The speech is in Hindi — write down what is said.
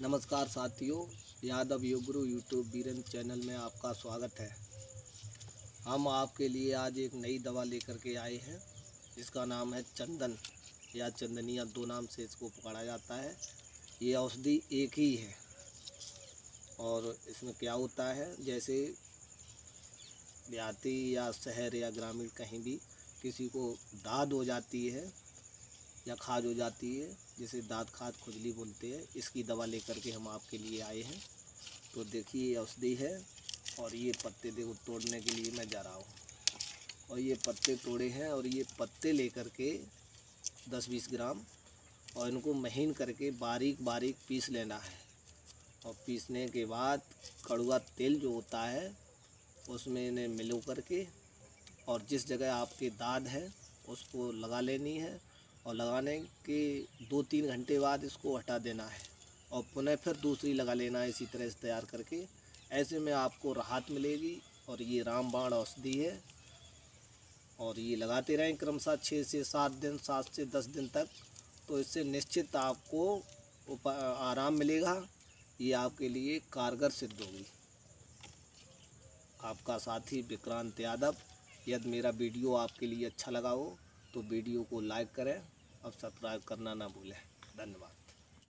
नमस्कार साथियों, यादव योगुरु यूट्यूब बीरन चैनल में आपका स्वागत है। हम आपके लिए आज एक नई दवा लेकर के आए हैं। जिसका नाम है चंदन, या चंदनिया दो नाम से इसको पकड़ा जाता है। ये औषधि एक ही है और इसमें क्या होता है, जैसे देहाती या शहर या ग्रामीण कहीं भी किसी को दाद हो जाती है या खाज हो जाती है, जिसे दांत खाज खुजली बोलते हैं, इसकी दवा लेकर के हम आपके लिए आए हैं। तो देखिए, ये औषधि है और ये पत्ते देखो, तोड़ने के लिए मैं जा रहा हूँ। और ये पत्ते तोड़े हैं और ये पत्ते लेकर के 10-20 ग्राम और इनको महीन करके बारीक बारीक पीस लेना है। और पीसने के बाद कड़ुआ तेल जो होता है, उसमें इन्हें मिलो करके और जिस जगह आपके दाद है, उसको लगा लेनी है और लगाने के दो तीन घंटे बाद इसको हटा देना है। और पुनः फिर दूसरी लगा लेना है इसी तरह से तैयार करके। ऐसे में आपको राहत मिलेगी और ये रामबाण औषधि है। और ये लगाते रहें क्रमशः छः से सात दिन, सात से दस दिन तक। तो इससे निश्चित आपको आराम मिलेगा। ये आपके लिए कारगर सिद्ध होगी। आपका साथी विक्रांत यादव, यदि मेरा वीडियो आपके लिए अच्छा लगा हो तो वीडियो को लाइक करें। और सब्सक्राइब करना ना भूलें। धन्यवाद।